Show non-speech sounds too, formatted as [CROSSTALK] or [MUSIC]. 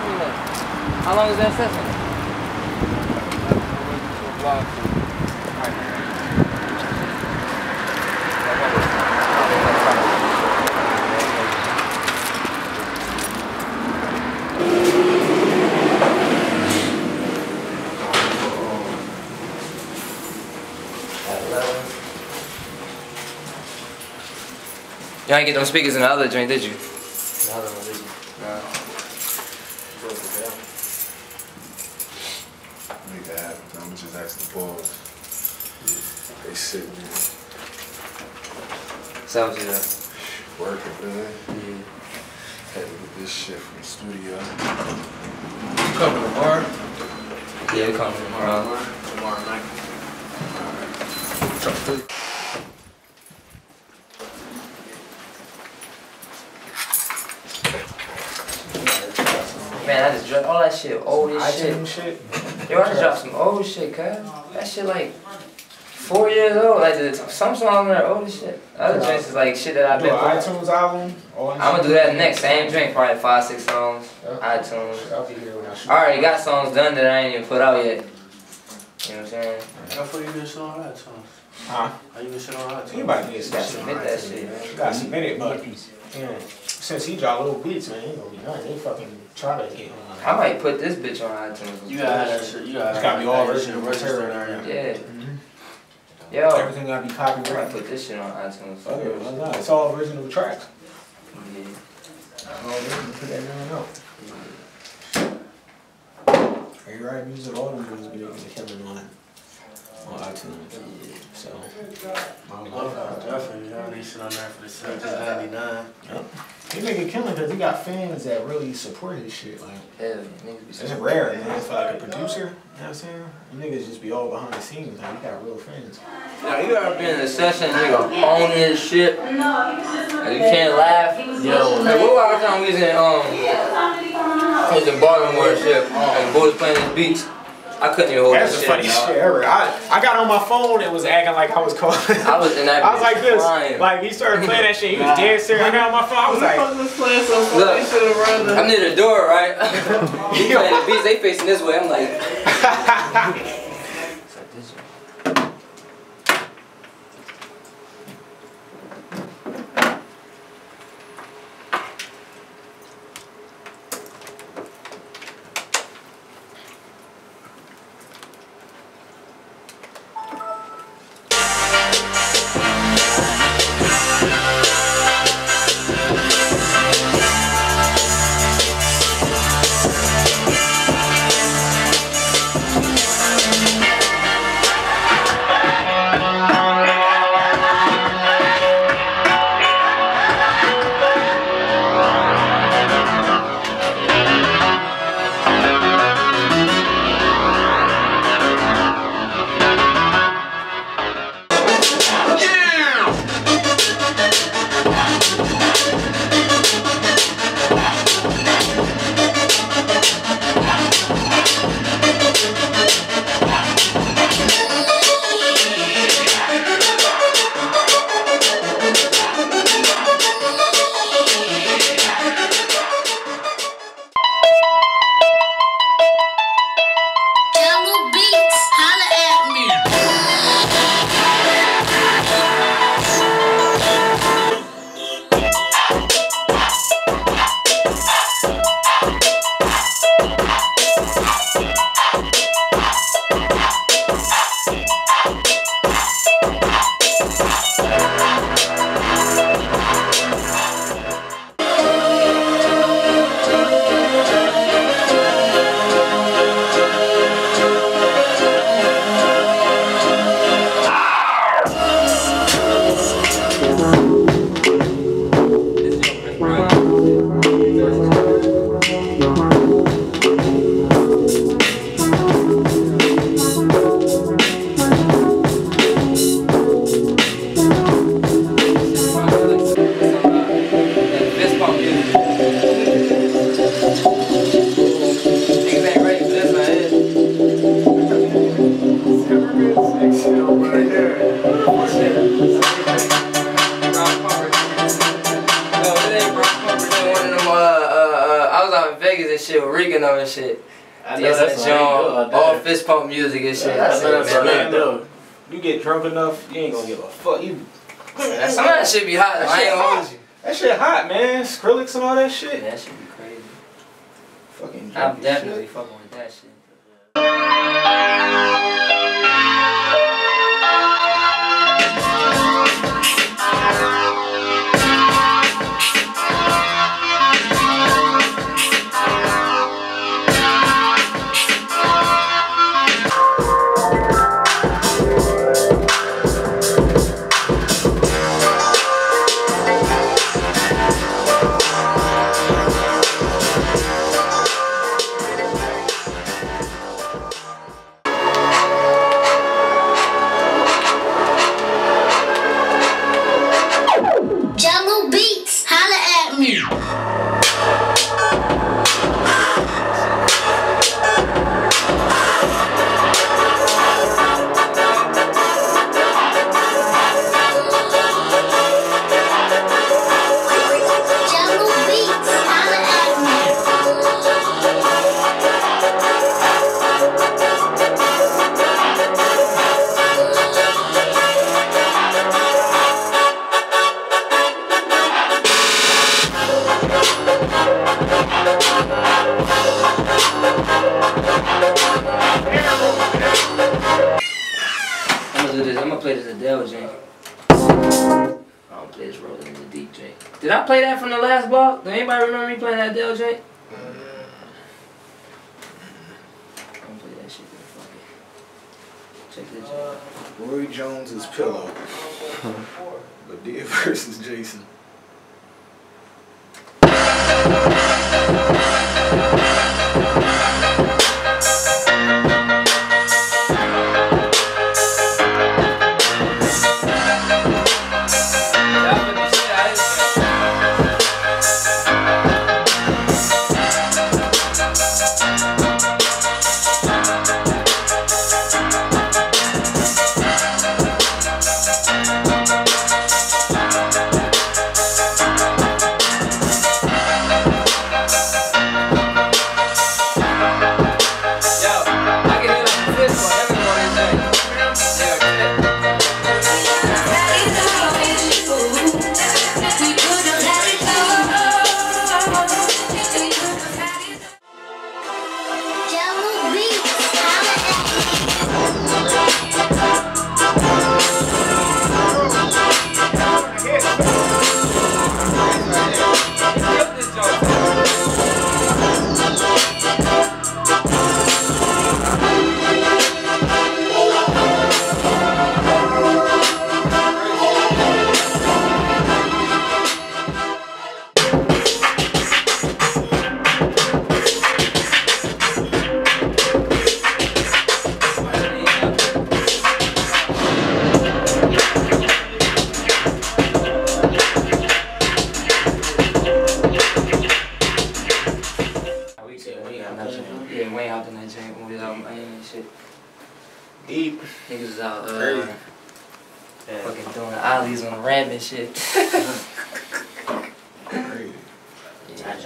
told me that. How long is that session? You ain't get them speakers in the other joint, did you? The other one, did you? No. Make that just ask the boys. They sitting there So what you doing? working, man. Mm-hmm. Yeah. Had to get this shit from the studio. You Coming tomorrow? Yeah, we come tomorrow. Tomorrow night. Man, I just dropped all that shit, old as shit. shit? Yo, I just dropped some old shit, cuz. That shit like four years old. Like the, some songs on there old as shit. Other joints is like shit that I've been. an iTunes album? Or I'm gonna do that next. Same drink, probably five, six songs. Yeah. iTunes. I'll be here when I shoot. I already got songs done that I ain't even put out yet. You know what I'm saying? How far you been shit on iTunes? Huh? How you been shit on iTunes? He about to get Just gotta some submit that shit, man. You gotta submit it, but yeah, since he draw little beats, man, he gonna be nice. They fucking try to get on. I might put this bitch on iTunes. You gotta have that shit. You gotta. It's gotta be all original shit registered material. on Yeah. Mhm. Yo, Everything gotta be I might put this shit on iTunes. Fuck it, why not? It's all original tracks. Yeah. All original, put that down out. Hey, right, music, all them dudes be making a killing on it. On iTunes. So, Oh, definitely. Y'all need shit on there for the 1799. He make a killing because he got fans that really support his shit. Like, Hell, niggas be it's rare, man. It's like a producer. You know what I'm saying? You niggas just be all behind the scenes. Like, you got real fans. Yo, you ever been in a session, nigga, on his shit? And you can't laugh? Yo. Hey, what was the time we was in, um, we was in Baltimore and shit, and the boys playing this beats? I couldn't even hold That's this the shit, funniest shit ever. I, I got on my phone and was acting like I was calling. I was in that [LAUGHS] I was like this. crying. Like, he started playing that shit. He was dead serious. I got on my phone. I was like, so Look, I'm near the door, right? [LAUGHS] he [LAUGHS] playing the beats, they facing this way. I'm like, oregano and shit. I know that's what I John, do all fist pump music and shit. Yeah, I know that's what man, I do. You get drunk enough, you ain't gonna give a fuck. You some of that shit be hot. though. I ain't hold you. that shit hot, man. Skrillex and all that shit. That shit be crazy. Fucking. I'm definitely shit. fucking with that shit. Did I play that from the last block? Do anybody remember me playing that Adele J? I'm gonna play that shit. Fuck it. Check this. Roy Jones is pillow. Uh, [LAUGHS] but Dia versus Jason. Yeah, Wayne hopped in that joint when we was out Miami and shit. Deep. Niggas was out uh, Crazy. Yeah. fucking doing the ollies on the ramp and shit. [LAUGHS] [LAUGHS] Crazy. Yeah,